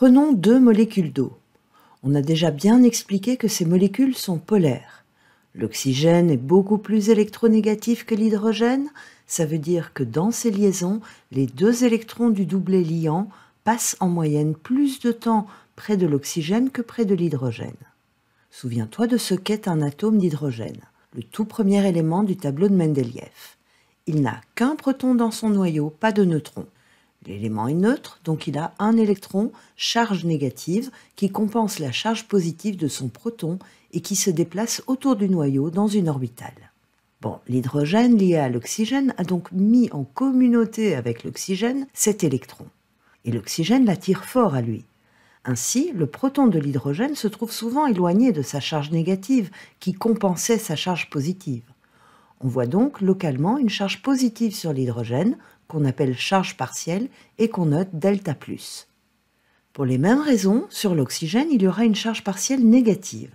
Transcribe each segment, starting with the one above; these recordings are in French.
Prenons deux molécules d'eau. On a déjà bien expliqué que ces molécules sont polaires. L'oxygène est beaucoup plus électronégatif que l'hydrogène, ça veut dire que dans ces liaisons, les deux électrons du doublet liant passent en moyenne plus de temps près de l'oxygène que près de l'hydrogène. Souviens-toi de ce qu'est un atome d'hydrogène, le tout premier élément du tableau de Mendeleïev. Il n'a qu'un proton dans son noyau, pas de neutrons. L'élément est neutre, donc il a un électron, charge négative, qui compense la charge positive de son proton et qui se déplace autour du noyau dans une orbitale. Bon, l'hydrogène lié à l'oxygène a donc mis en communauté avec l'oxygène cet électron. Et l'oxygène l'attire fort à lui. Ainsi, le proton de l'hydrogène se trouve souvent éloigné de sa charge négative qui compensait sa charge positive. On voit donc localement une charge positive sur l'hydrogène qu'on appelle charge partielle et qu'on note delta+. Pour les mêmes raisons, sur l'oxygène, il y aura une charge partielle négative.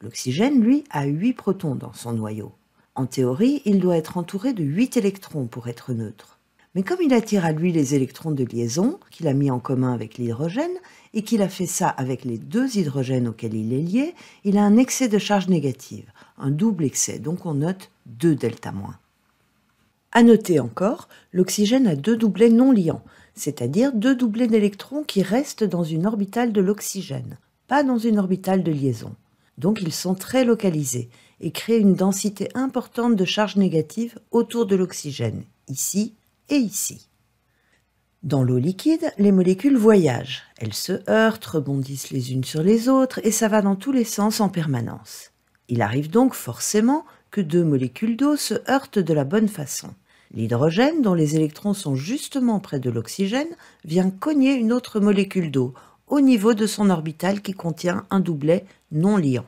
L'oxygène, lui, a 8 protons dans son noyau. En théorie, il doit être entouré de 8 électrons pour être neutre. Mais comme il attire à lui les électrons de liaison qu'il a mis en commun avec l'hydrogène et qu'il a fait ça avec les deux hydrogènes auxquels il est lié, il a un excès de charge négative, un double excès, donc on note 2 delta-. À noter encore, l'oxygène a deux doublets non liants, c'est-à-dire deux doublets d'électrons qui restent dans une orbitale de l'oxygène, pas dans une orbitale de liaison. Donc ils sont très localisés et créent une densité importante de charge négative autour de l'oxygène, ici et ici. Dans l'eau liquide, les molécules voyagent. Elles se heurtent, rebondissent les unes sur les autres et ça va dans tous les sens en permanence. Il arrive donc forcément que deux molécules d'eau se heurtent de la bonne façon. L'hydrogène, dont les électrons sont justement près de l'oxygène, vient cogner une autre molécule d'eau au niveau de son orbital qui contient un doublet non liant.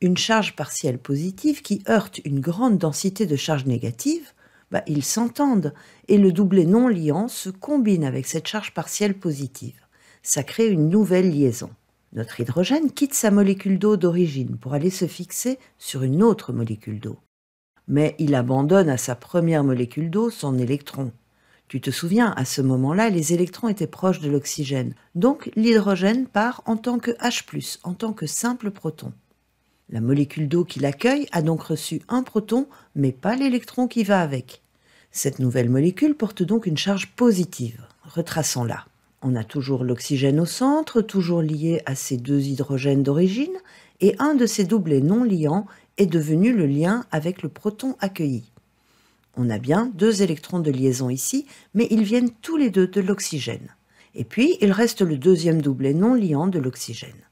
Une charge partielle positive qui heurte une grande densité de charge négative, bah, ils s'entendent et le doublet non liant se combine avec cette charge partielle positive. Ça crée une nouvelle liaison. Notre hydrogène quitte sa molécule d'eau d'origine pour aller se fixer sur une autre molécule d'eau mais il abandonne à sa première molécule d'eau son électron. Tu te souviens, à ce moment-là, les électrons étaient proches de l'oxygène, donc l'hydrogène part en tant que H+, en tant que simple proton. La molécule d'eau qui l'accueille a donc reçu un proton, mais pas l'électron qui va avec. Cette nouvelle molécule porte donc une charge positive. Retraçons-la. On a toujours l'oxygène au centre, toujours lié à ces deux hydrogènes d'origine, et un de ces doublets non liants est devenu le lien avec le proton accueilli. On a bien deux électrons de liaison ici, mais ils viennent tous les deux de l'oxygène. Et puis, il reste le deuxième doublet non liant de l'oxygène.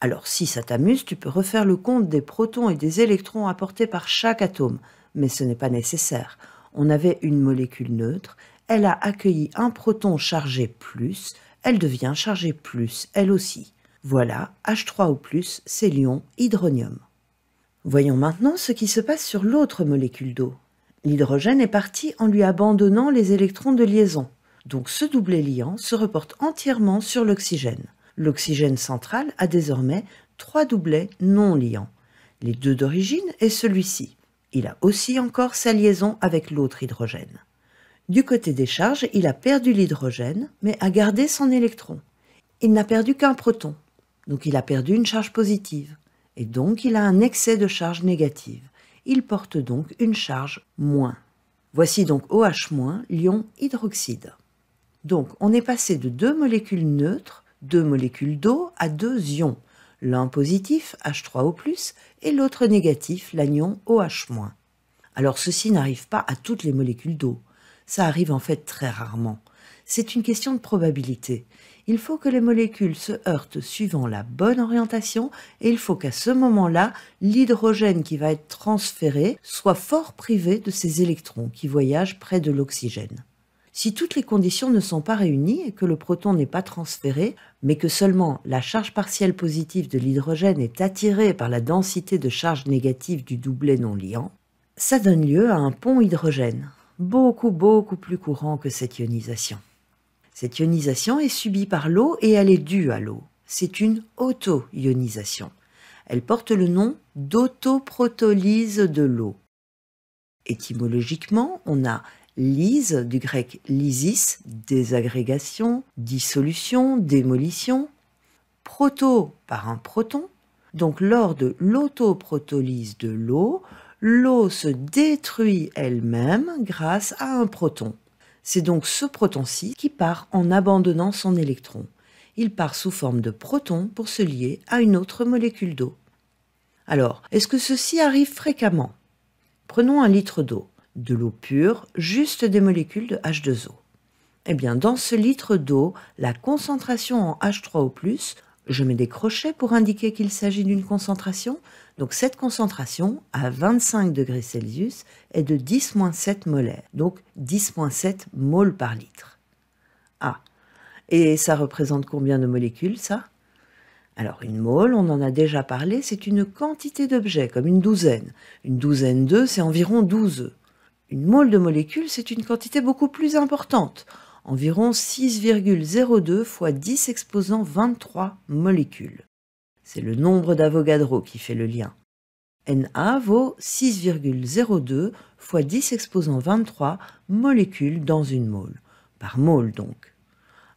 Alors, si ça t'amuse, tu peux refaire le compte des protons et des électrons apportés par chaque atome, mais ce n'est pas nécessaire. On avait une molécule neutre, elle a accueilli un proton chargé plus, elle devient chargée plus, elle aussi. Voilà, H3O+, c'est l'ion hydronium. Voyons maintenant ce qui se passe sur l'autre molécule d'eau. L'hydrogène est parti en lui abandonnant les électrons de liaison. Donc ce doublet liant se reporte entièrement sur l'oxygène. L'oxygène central a désormais trois doublets non liants. Les deux d'origine et celui-ci. Il a aussi encore sa liaison avec l'autre hydrogène. Du côté des charges, il a perdu l'hydrogène, mais a gardé son électron. Il n'a perdu qu'un proton, donc il a perdu une charge positive et donc il a un excès de charge négative. Il porte donc une charge moins. Voici donc OH-, l'ion hydroxyde. Donc on est passé de deux molécules neutres, deux molécules d'eau, à deux ions, l'un positif, H3O+, et l'autre négatif, l'anion OH-. Alors ceci n'arrive pas à toutes les molécules d'eau. Ça arrive en fait très rarement. C'est une question de probabilité il faut que les molécules se heurtent suivant la bonne orientation et il faut qu'à ce moment-là, l'hydrogène qui va être transféré soit fort privé de ses électrons qui voyagent près de l'oxygène. Si toutes les conditions ne sont pas réunies et que le proton n'est pas transféré, mais que seulement la charge partielle positive de l'hydrogène est attirée par la densité de charge négative du doublet non liant, ça donne lieu à un pont hydrogène, beaucoup beaucoup plus courant que cette ionisation. Cette ionisation est subie par l'eau et elle est due à l'eau. C'est une auto-ionisation. Elle porte le nom d'autoprotolyse de l'eau. Étymologiquement, on a Lyse, du grec lysis, désagrégation, dissolution, démolition. Proto par un proton. Donc lors de l'autoprotolyse de l'eau, l'eau se détruit elle-même grâce à un proton. C'est donc ce proton-ci qui part en abandonnant son électron. Il part sous forme de proton pour se lier à une autre molécule d'eau. Alors, est-ce que ceci arrive fréquemment? Prenons un litre d'eau, de l'eau pure, juste des molécules de H2O. Eh bien, dans ce litre d'eau, la concentration en H3O+, je mets des crochets pour indiquer qu'il s'agit d'une concentration. Donc cette concentration, à 25 degrés Celsius, est de 10-7 molaires, donc 10-7 moles par litre. Ah, et ça représente combien de molécules, ça? Alors une mole, on en a déjà parlé, c'est une quantité d'objets, comme une douzaine. Une douzaine d'œufs, c'est environ 12 œufs. Une mole de molécules, c'est une quantité beaucoup plus importante, environ 6,02 fois 10 exposant 23 molécules. C'est le nombre d'Avogadro qui fait le lien. Na vaut 6,02 fois 10 exposant 23 molécules dans une mole, par mole donc.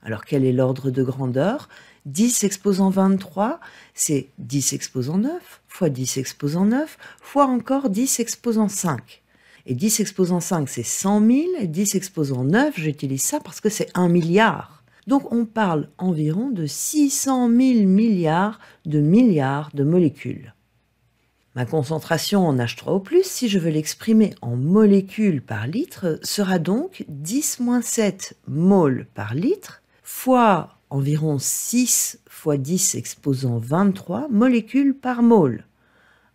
Alors quel est l'ordre de grandeur? 10 exposant 23, c'est 10 exposant 9, fois 10 exposant 9, fois encore 10 exposant 5. Et 10 exposant 5, c'est 100 000, et 10 exposant 9, j'utilise ça parce que c'est 1 milliard. Donc on parle environ de 600 000 milliards de milliards de molécules. Ma concentration en H3O+, si je veux l'exprimer en molécules par litre, sera donc 10-7 moles par litre fois environ 6 fois 10 exposant 23 molécules par mole.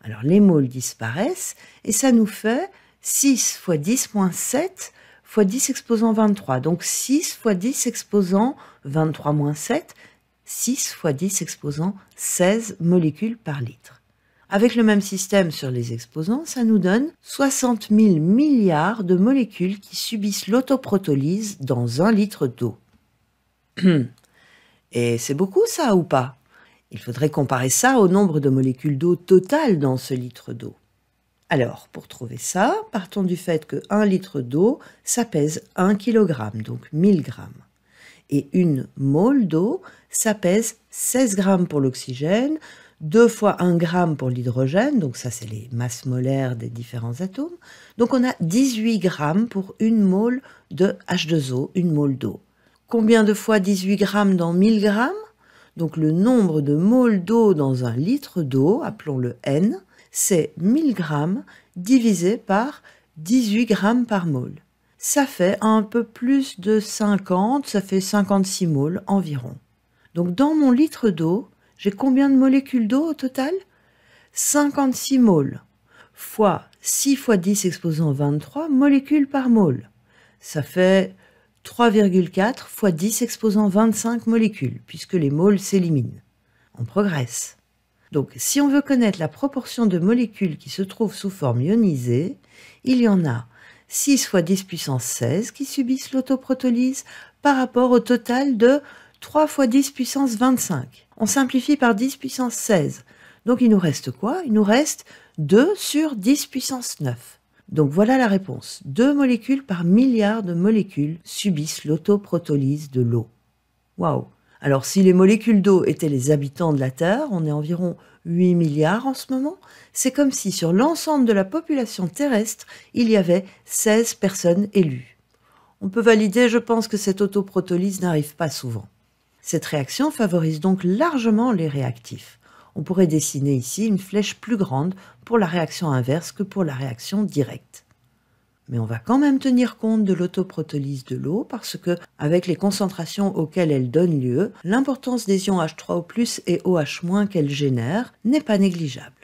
Alors les moles disparaissent et ça nous fait 6 fois 10 moins 7 fois 10 exposant 23. Donc 6 fois 10 exposant 23 moins 7, 6 fois 10 exposant 16 molécules par litre. Avec le même système sur les exposants, ça nous donne 60 000 milliards de molécules qui subissent l'autoprotolyse dans un litre d'eau. Et c'est beaucoup ça ou pas? Il faudrait comparer ça au nombre de molécules d'eau totales dans ce litre d'eau. Alors, pour trouver ça, partons du fait que 1 litre d'eau, ça pèse 1 kg, donc 1000 grammes. Et une mole d'eau, ça pèse 16 grammes pour l'oxygène, 2 fois 1 gramme pour l'hydrogène, donc ça c'est les masses molaires des différents atomes. Donc on a 18 grammes pour une mole de H2O, une mole d'eau. Combien de fois 18 grammes dans 1000 grammes? Donc le nombre de moles d'eau dans un litre d'eau, appelons-le N, c'est 1000 grammes divisé par 18 grammes par mole. Ça fait un peu plus de 50, ça fait 56 moles environ. Donc dans mon litre d'eau, j'ai combien de molécules d'eau au total? 56 moles, fois 6 fois 10 exposant 23 molécules par mole. Ça fait 3,4 fois 10 exposant 25 molécules, puisque les moles s'éliminent. On progresse. Donc, si on veut connaître la proportion de molécules qui se trouvent sous forme ionisée, il y en a 6 fois 10 puissance 16 qui subissent l'autoprotolyse par rapport au total de 3 fois 10 puissance 25. On simplifie par 10 puissance 16. Donc il nous reste quoi? Il nous reste 2 sur 10 puissance 9. Donc voilà la réponse. Deux molécules par milliard de molécules subissent l'autoprotolyse de l'eau. Waouh Alors si les molécules d'eau étaient les habitants de la Terre, on est environ 8 milliards en ce moment, c'est comme si sur l'ensemble de la population terrestre, il y avait 16 personnes élues. On peut valider, je pense, que cette autoprotolyse n'arrive pas souvent. Cette réaction favorise donc largement les réactifs on pourrait dessiner ici une flèche plus grande pour la réaction inverse que pour la réaction directe. Mais on va quand même tenir compte de l'autoprotolyse de l'eau parce que, avec les concentrations auxquelles elle donne lieu, l'importance des ions H3O+, et OH- qu'elle génère n'est pas négligeable.